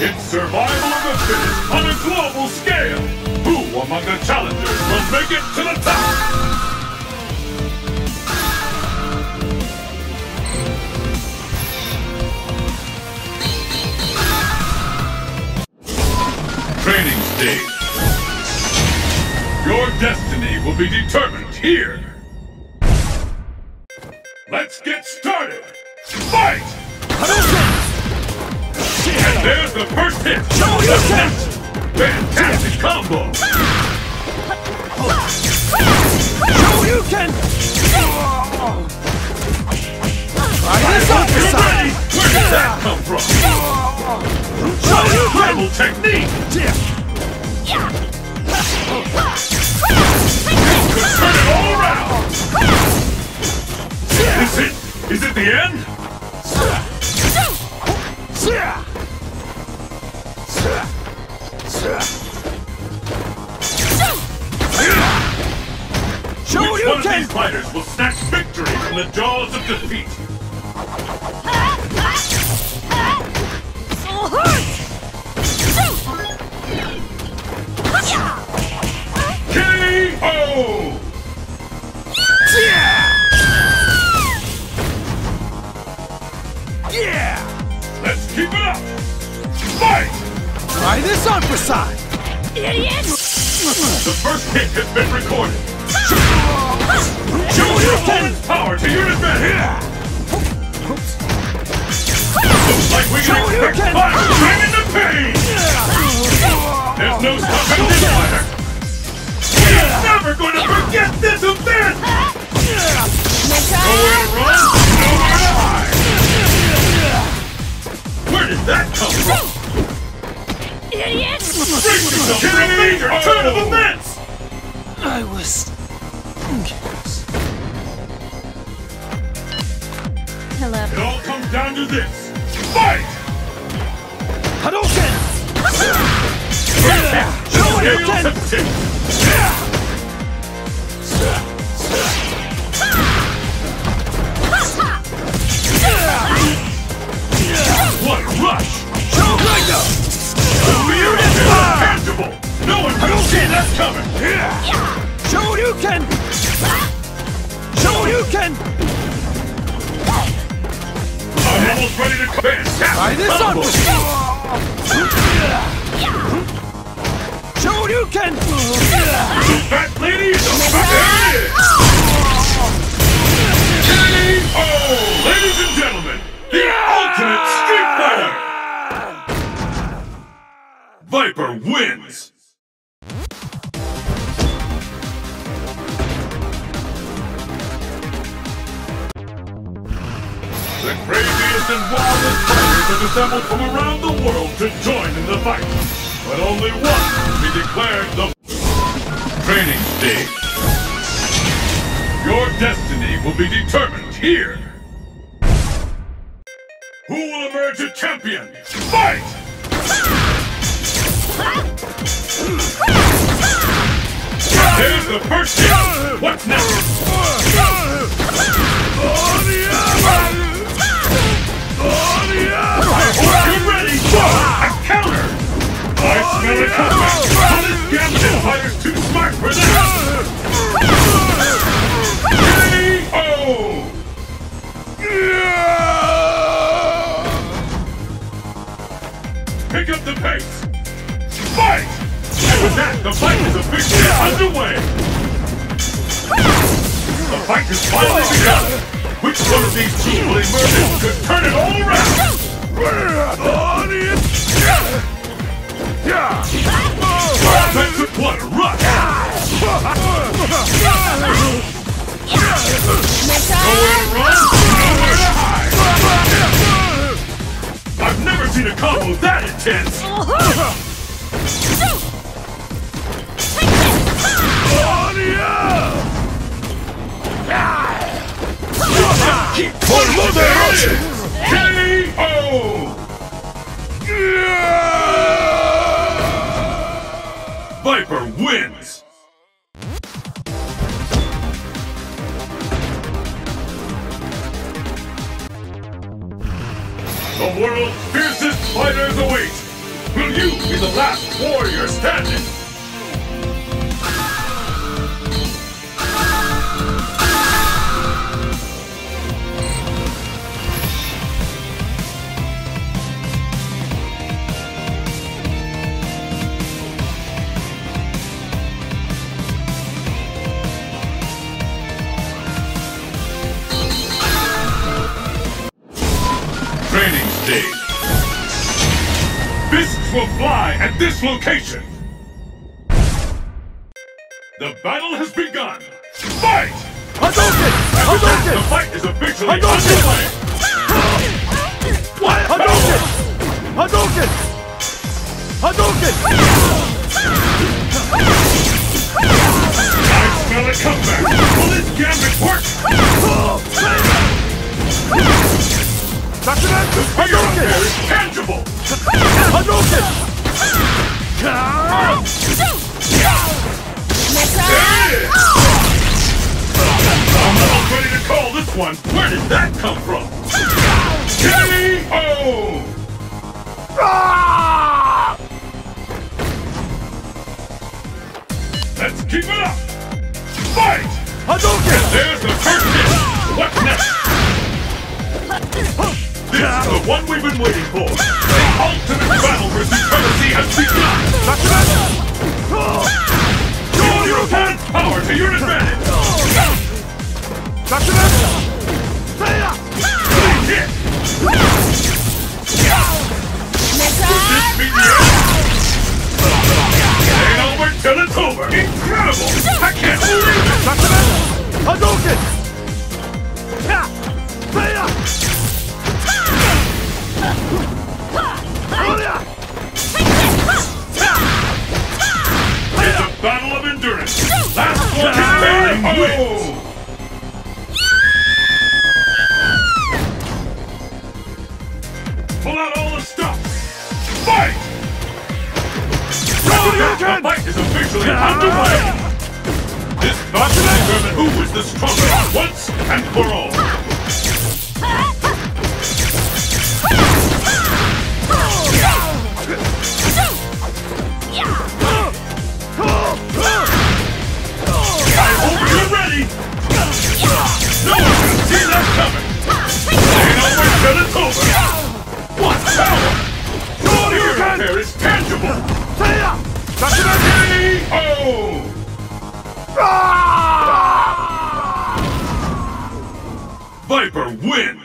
It's survival of the fittest on a global scale. Who among the challengers will make it to the top? Training stage. Your destiny will be determined here. Let's get started. Fight! There's the first hit. Show What's next? Fantastic combo. Shoryuken! Try this on You the ready? side! Where did that come from? Show you Incredible technique. You Could turn it all around. Is it? Is it the end? Which one of these fighters will snatch victory from the jaws of defeat? Try this on Prasad! Idiot. The first hit has been recorded. Use your opponent's power to your advantage. Looks like we can expect Shoryuken! fire bring in the pain. There's no stopping this fighter. We're never going to forget this event. Nowhere to run, nowhere to hide. Where did that come from? Brace yourself for a major turn of events. I was... Hello. It all comes down to this. Fight! Hadouken! Scales Shoryuken! have tipped. What No one can see that coming! Shoryuken! Shoryuken! I'm almost ready to command Try this on combo! Shoryuken! The fat lady is a there it is! K.O. Ladies and gentlemen, the ultimate street fighter! Viper wins! The craziest and wildest fighters have assembled from around the world to join in the fight. But only one will be declared the training stage. Your destiny will be determined here. Who will emerge a champion? Fight! There's the first hit. What's next? K.O. Pick up the pace. Fight! And with that, the fight is officially underway. The fight has finally begun. Which one of these two will emerge and could turn it all around? Offensive what a rush! I've never seen a combo that intense. Uh-huh. Viper wins! The world's fiercest fighters await! Will you be the last warrior standing? This location. The battle has begun. Fight! Hadouken! The fight is officially Hadouken! underway. What Hadouken! Hadouken! Hadouken! I smell a comeback. Will this gambit work? Bakugan! Fear up there Hadouken! is tangible. Hadouken! There it is. I'm almost ready to call this one. Where did that come from? K.O. Let's keep it up. Fight! Hadouken! There's the first hit. What's next? This is the one we've been waiting for. The ultimate battle for supremacy has begun. Bakugan! Use your opponent's power to your advantage. Seiya! Big hit. This be the end. Over till it's over. Incredible. I can't believe it. Bakugan! Hadouken! Underway. This bout will determine who is the stronger once and for all. Viper wins!